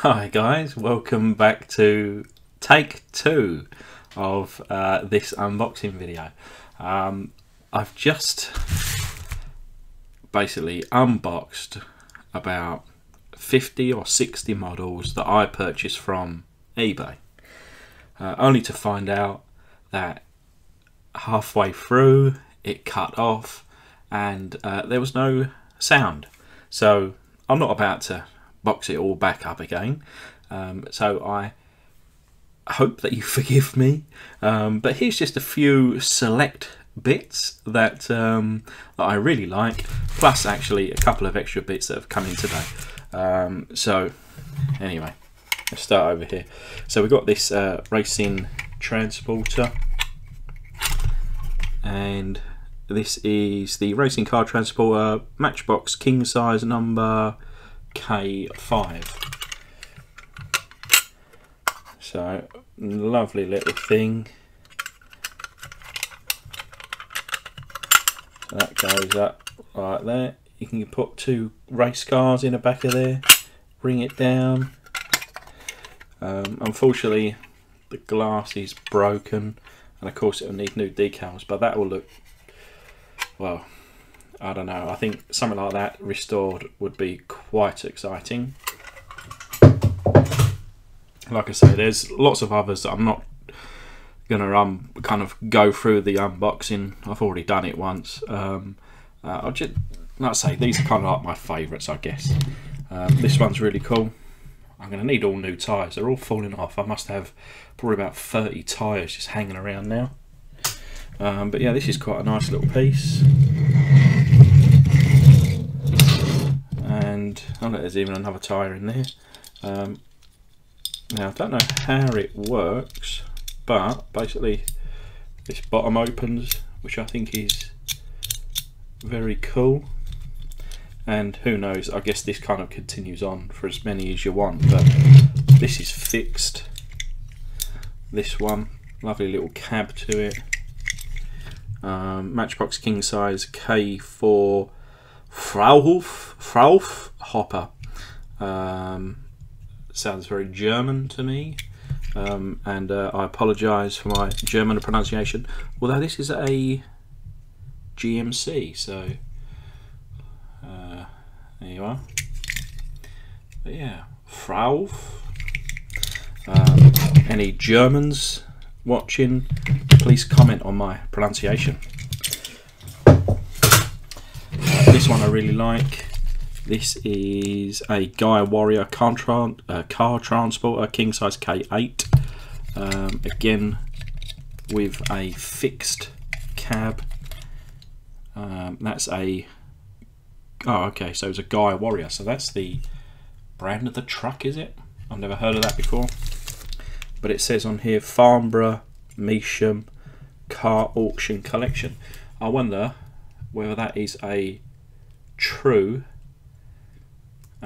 Hi guys, welcome back to take two of uh, this unboxing video. Um, I've just basically unboxed about 50 or 60 models that I purchased from eBay, uh, only to find out that halfway through it cut off and uh, there was no sound. So I'm not about to box it all back up again. Um, so I hope that you forgive me. Um, but here's just a few select bits that, um, that I really like, plus actually a couple of extra bits that have come in today. Um, so anyway, let's start over here. So we've got this uh, racing transporter and this is the racing car transporter Matchbox king size number K5. So, lovely little thing. So that goes up like there. You can put two race cars in the back of there, bring it down. Um, unfortunately, the glass is broken, and of course, it'll need new decals, but that will look well I don't know. I think something like that restored would be quite exciting. Like I say, there's lots of others that I'm not gonna um kind of go through the unboxing. I've already done it once. Um, uh, I'll just like I say these are kind of like my favourites, I guess. Um, this one's really cool. I'm gonna need all new tyres. They're all falling off. I must have probably about 30 tyres just hanging around now. Um, but yeah, this is quite a nice little piece. And oh look, there's even another tyre in there. Um, now I don't know how it works, but basically this bottom opens, which I think is very cool. And who knows, I guess this kind of continues on for as many as you want, but this is fixed. This one, lovely little cab to it um, Matchbox King Size K4 Fraulhof, Fraulf Hopper. Um, sounds very German to me. Um, and uh, I apologise for my German pronunciation, although this is a GMC, so uh, there you are. But yeah, Frau. Um, any Germans watching, please comment on my pronunciation. This one I really like. This is a Guy Warrior car, uh, car transporter, king size K8. Um, again, with a fixed cab. Um, that's a. Oh, okay, so it's a Guy Warrior. So that's the brand of the truck, is it? I've never heard of that before but it says on here Farnborough Measham Car Auction Collection. I wonder whether that is a true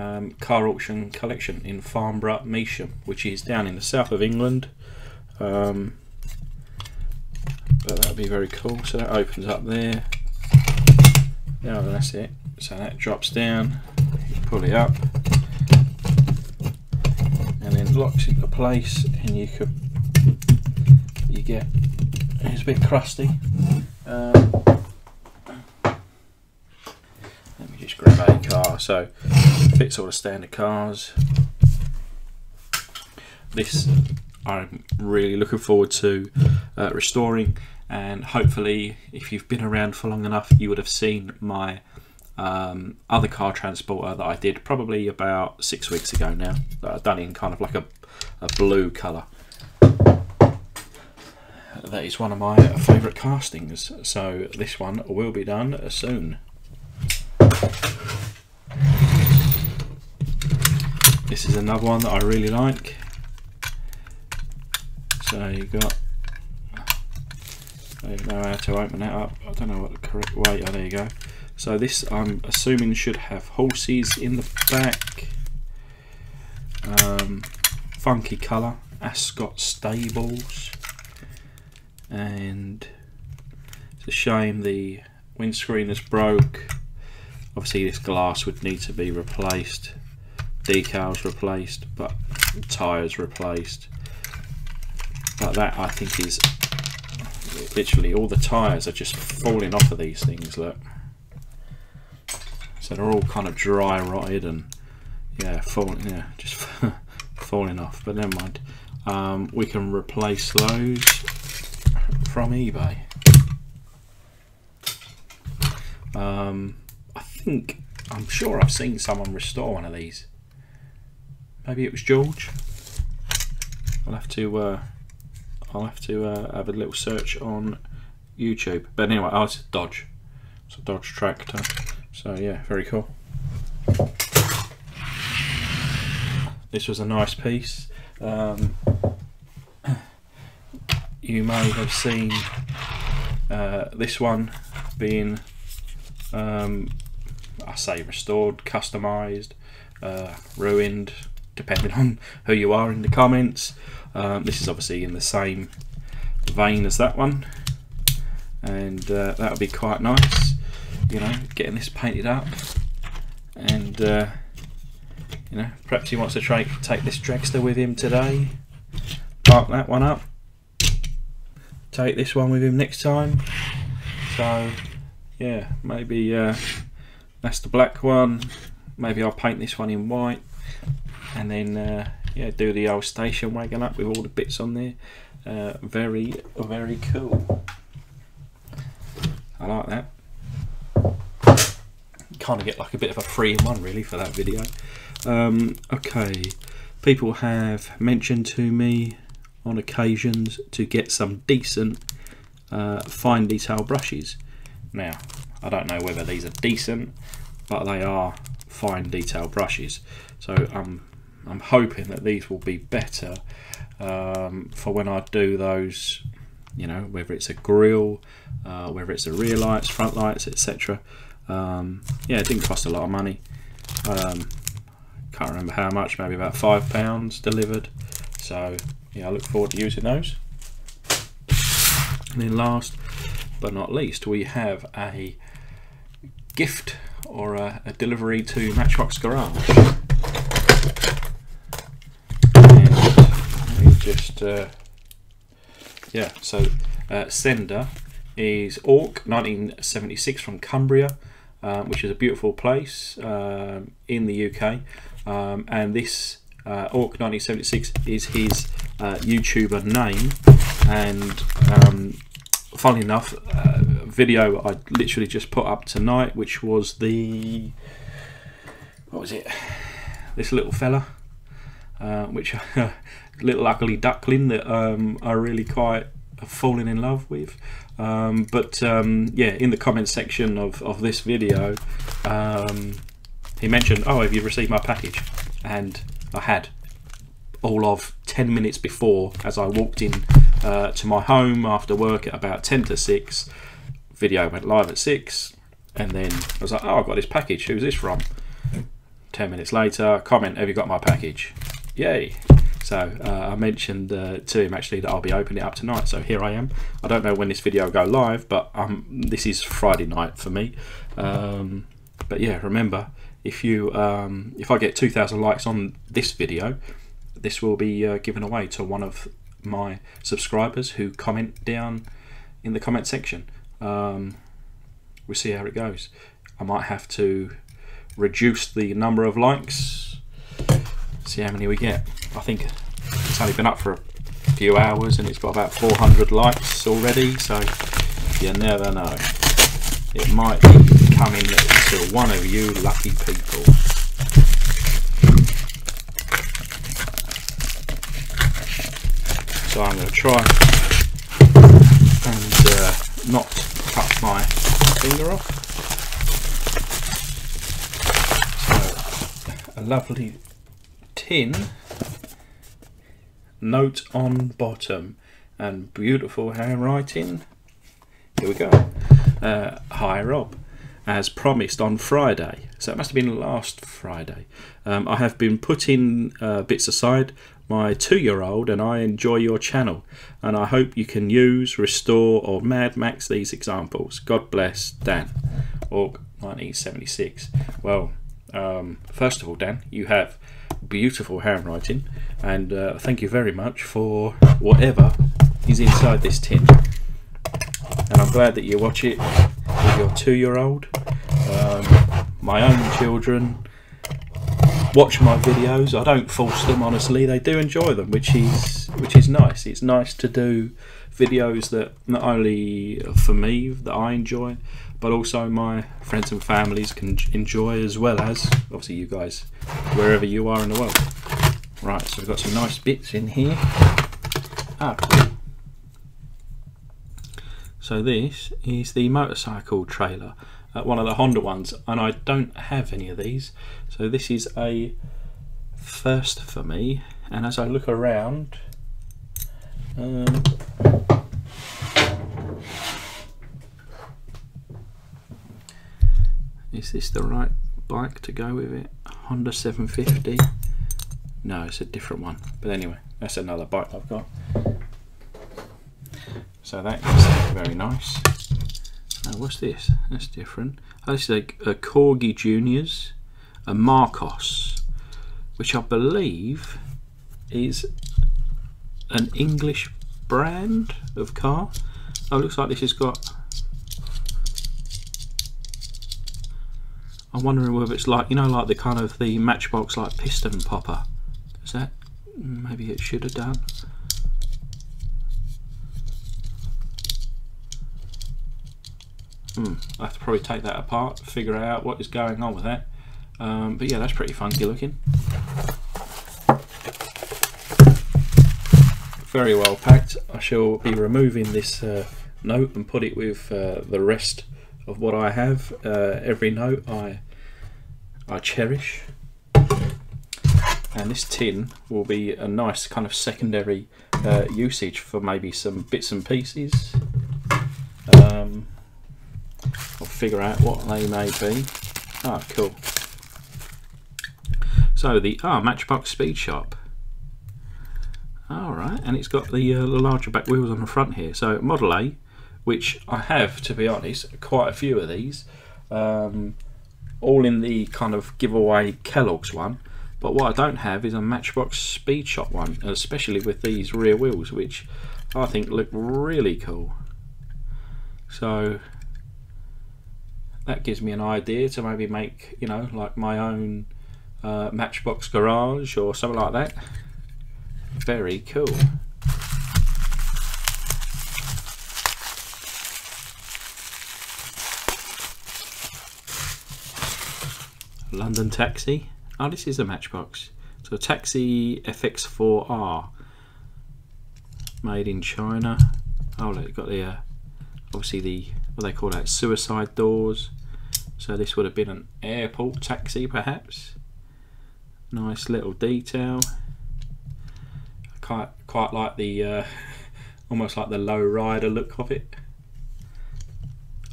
um, car auction collection in Farnborough Measham, which is down in the south of England. Um, but that'd be very cool. So that opens up there. Yeah, that's it. So that drops down. pull it up and then locks into place and you could you get it's a bit crusty um, let me just grab a car so fits all the standard cars this I'm really looking forward to uh, restoring and hopefully if you've been around for long enough you would have seen my um, other car transporter that I did probably about six weeks ago now. That I've done in kind of like a, a blue colour. That is one of my favourite castings, so this one will be done soon. This is another one that I really like. So you've got I don't know how to open that up. I don't know what the correct way. Oh, there you go. So this I'm assuming should have horses in the back. Um, funky colour, Ascot Stables. And it's a shame the windscreen is broke. Obviously this glass would need to be replaced. Decals replaced, but tyres replaced. But that I think is literally all the tyres are just falling off of these things. Look, so they're all kind of dry rotted and yeah, falling, yeah, just falling off. But never mind. Um, we can replace those from eBay. Um, I think I'm sure I've seen someone restore one of these. Maybe it was George. I'll have to uh, I'll have to uh, have a little search on YouTube. But anyway, oh, it's Dodge. It's a Dodge tractor. So yeah, very cool. This was a nice piece. Um, you may have seen uh, this one being, um, I say restored, customised, uh, ruined, depending on who you are in the comments. Um, this is obviously in the same vein as that one, and uh, that would be quite nice. You know, getting this painted up, and uh, you know, perhaps he wants to try take this dragster with him today. Park that one up. Take this one with him next time. So, yeah, maybe uh, that's the black one. Maybe I'll paint this one in white, and then uh, yeah, do the old station wagon up with all the bits on there. Uh, very, very cool. I like that kind of get like a bit of a free in one really for that video. Um, okay, people have mentioned to me on occasions to get some decent uh, fine detail brushes. Now, I don't know whether these are decent, but they are fine detail brushes. So I'm I'm hoping that these will be better um, for when I do those. You know, whether it's a grill, uh, whether it's the rear lights, front lights, etc. Um, yeah, it didn't cost a lot of money. Um, can't remember how much, maybe about five pounds delivered. So yeah, I look forward to using those. And then last but not least, we have a gift or a, a delivery to Matchbox Garage. Just uh, yeah, so uh, sender is Orc 1976 from Cumbria um, which is a beautiful place um, in the UK. Um, and this uh, Orc 1976 is his uh, YouTuber name. And um, funnily enough, uh, video I literally just put up tonight, which was the what was it? This little fella, uh, which little ugly duckling that um, I really quite fallen in love with. Um, but um, yeah, in the comments section of, of this video, um, he mentioned, oh, have you received my package? And I had all of 10 minutes before as I walked in uh, to my home after work at about 10 to 6. Video went live at 6 and then I was like, oh, I've got this package. Who's this from? 10 minutes later, comment, have you got my package? Yay. So uh, I mentioned uh, to him actually that I'll be opening it up tonight. So here I am. I don't know when this video will go live, but um, this is Friday night for me. Um, but yeah, remember if you um, if I get 2,000 likes on this video, this will be uh, given away to one of my subscribers who comment down in the comment section. Um, we'll see how it goes. I might have to reduce the number of likes, see how many we get. I think it's only been up for a few hours and it's got about 400 likes already, so you never know. It might be coming to one of you lucky people. So I'm going to try and uh, not cut my finger off. So a lovely tin note on bottom and beautiful handwriting. Here we go. Uh, hi Rob, as promised on Friday, so it must have been last Friday. Um, I have been putting uh, bits aside. My two-year-old and I enjoy your channel, and I hope you can use, restore, or Mad Max these examples. God bless Dan. Orc 1976. Well, Um, first of all, Dan, you have beautiful handwriting, and uh, thank you very much for whatever is inside this tin. And I'm glad that you watch it with your two-year-old. Um, my own children watch my videos. I don't force them, honestly. They do enjoy them, which is which is nice. It's nice to do videos that not only for me that I enjoy, but also my friends and families can enjoy as well as obviously you guys wherever you are in the world. Right, so we've got some nice bits in here. Ah, cool. So this is the motorcycle trailer, uh, one of the Honda ones, and I don't have any of these. So this is a first for me. And as I look around, um, is this the right bike to go with it? Honda 750? No, it's a different one. But anyway, that's another bike I've got. So that is very nice. Now what's this? That's different. Oh, this is a, a Corgi Juniors, a Marcos, which I believe is an English brand of car. Oh, looks like this has got. I'm wondering whether it's like you know, like the kind of the Matchbox like piston popper. Is that maybe it should have done? Hmm, I have to probably take that apart, figure out what is going on with that. Um, but yeah, that's pretty funky looking. Very well packed. I shall be removing this uh, note and put it with uh, the rest of what I have. Uh, every note I I cherish. And this tin will be a nice kind of secondary uh, usage for maybe some bits and pieces. Um, I'll figure out what they may be. Ah, cool. So the ah Matchbox Speed Shop. All right, and it's got the, uh, the larger back wheels on the front here. So Model A, which I have to be honest, quite a few of these, um, all in the kind of giveaway Kellogg's one. But what I don't have is a Matchbox Speed Shop one, especially with these rear wheels, which I think look really cool. So that gives me an idea to maybe make you know like my own uh, matchbox garage or something like that very cool London Taxi oh this is a matchbox so Taxi FX4R made in China oh look, got the uh, obviously the what they call that suicide doors so this would have been an airport taxi perhaps. Nice little detail. I quite, quite like the, uh, almost like the low rider look of it.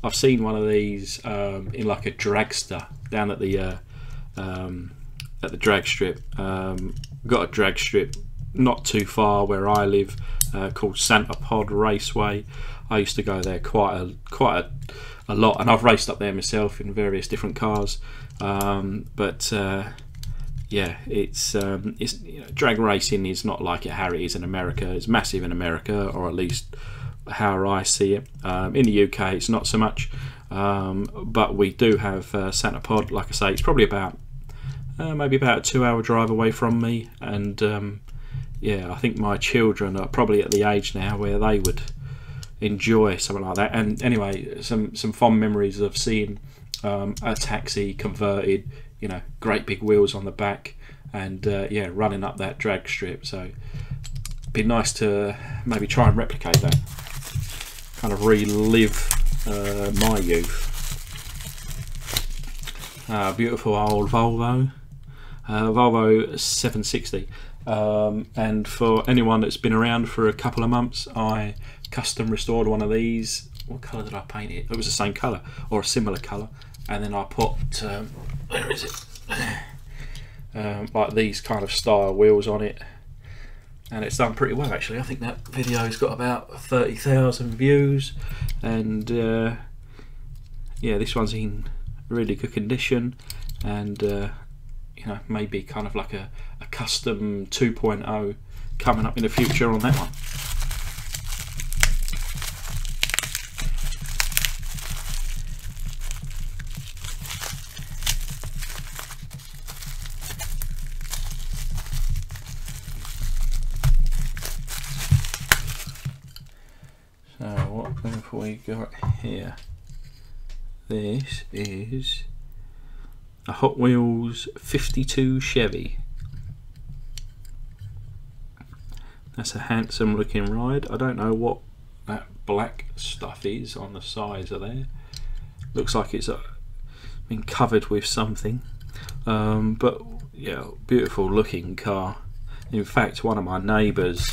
I've seen one of these um, in like a dragster down at the uh, um, at the drag strip. Um, got a drag strip not too far where I live uh, called Santa Pod Raceway. I used to go there quite a quite a a lot, and I've raced up there myself in various different cars. Um, but uh, yeah, it's um, it's you know, drag racing is not like it how it is in America. It's massive in America, or at least how I see it. Um, in the UK, it's not so much, um, but we do have uh, Santa Pod. Like I say, it's probably about uh, maybe about a two-hour drive away from me, and um, yeah, I think my children are probably at the age now where they would enjoy something like that. And anyway, some some fond memories of seeing um, a taxi converted, you know, great big wheels on the back, and uh, yeah, running up that drag strip. So be nice to maybe try and replicate that, kind of relive uh, my youth. Uh, beautiful old Volvo, uh, Volvo 760. Um, and for anyone that's been around for a couple of months, I custom restored one of these. What colour did I paint it? It was the same colour or a similar colour. And then I put, um, where is it? Um, like these kind of style wheels on it. And it's done pretty well actually. I think that video's got about 30,000 views. And uh, yeah, this one's in really good condition. and uh, you know maybe kind of like a, a custom 2.0 coming up in the future on that one. So what have we got here? This is a Hot Wheels 52 Chevy. That's a handsome looking ride. I don't know what that black stuff is on the sides of there. Looks like it's uh, been covered with something. Um, but yeah, beautiful looking car. In fact, one of my neighbours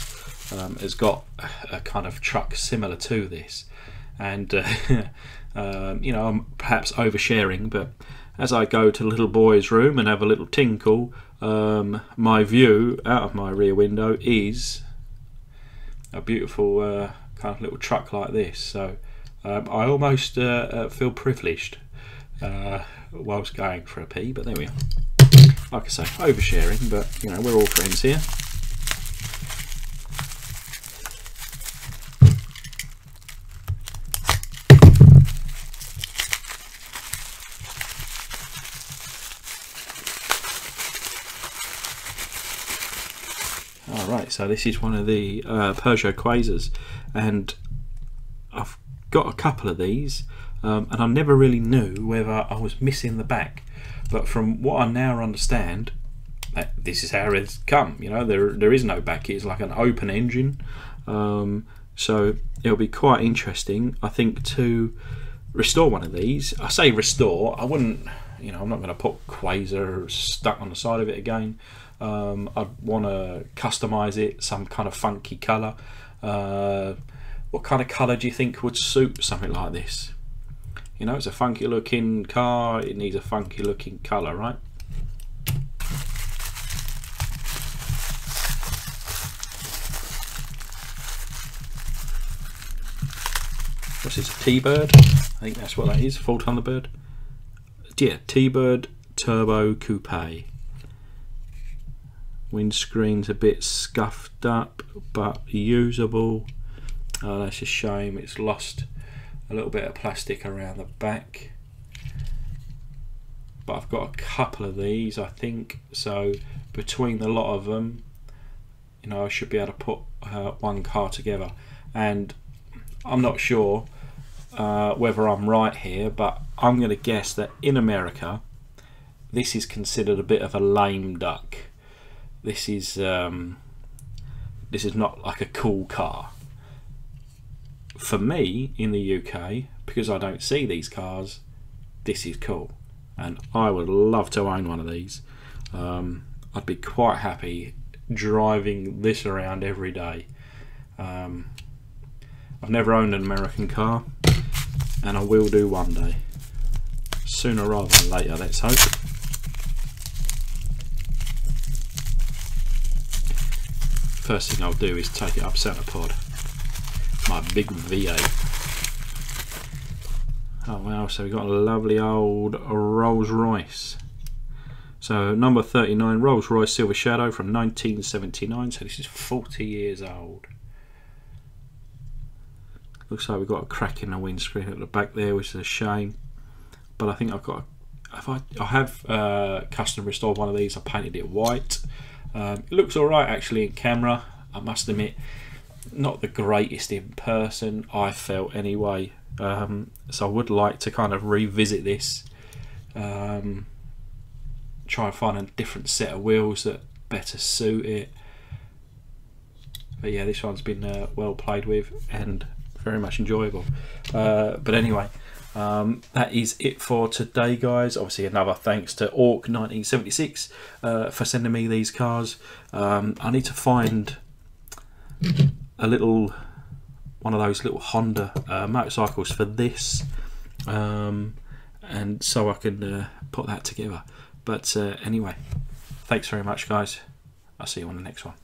um, has got a kind of truck similar to this, and uh, um, you know I'm perhaps oversharing, but as I go to the little boy's room and have a little tinkle, um, my view out of my rear window is a beautiful uh, kind of little truck like this. So um, I almost uh, uh feel privileged uh, whilst going for a pee, but there we are. Like I say, oversharing, but you know we're all friends here. Alright, so this is one of the uh, Peugeot Quasars and I've got a couple of these um, and I never really knew whether I was missing the back. But from what I now understand this is how it's come you know there there is no back it's like an open engine. Um, so it'll be quite interesting I think to restore one of these. I say restore I wouldn't you know I'm not going to put Quasar stuck on the side of it again um, I'd want to customize it some kind of funky color uh, what kind of color do you think would suit something like this? You know it's a funky looking car it needs a funky looking color right? What's this a T-Bird? I think that's what that is full Thunderbird yeah T-Bird Turbo Coupe windscreen's a bit scuffed up but usable. Oh, that's a shame it's lost a little bit of plastic around the back. But I've got a couple of these I think so between the lot of them you know I should be able to put uh, one car together. And I'm not sure uh, whether I'm right here but I'm going to guess that in America this is considered a bit of a lame duck this is um, this is not like a cool car. For me in the UK because I don't see these cars this is cool. And I would love to own one of these. Um, I'd be quite happy driving this around every day. Um, I've never owned an American car and I will do one day. Sooner rather than later let's hope first thing I'll do is take it up Santa Pod. My big V8. Oh wow, so we've got a lovely old Rolls Royce. So number 39, Rolls Royce Silver Shadow from 1979, so this is 40 years old. Looks like we've got a crack in the windscreen at the back there, which is a shame. But I think I've got, if I, I have uh, custom restored one of these, I painted it white. Um, it looks alright actually in camera, I must admit. Not the greatest in person, I felt anyway. Um, so I would like to kind of revisit this. Um, try and find a different set of wheels that better suit it. But yeah, this one's been uh, well played with and very much enjoyable. Uh, but anyway, um, that is it for today, guys. Obviously, another thanks to Orc 1976 uh, for sending me these cars. Um, I need to find a little one of those little Honda uh, motorcycles for this, um, and so I can uh, put that together. But uh, anyway, thanks very much, guys. I'll see you on the next one.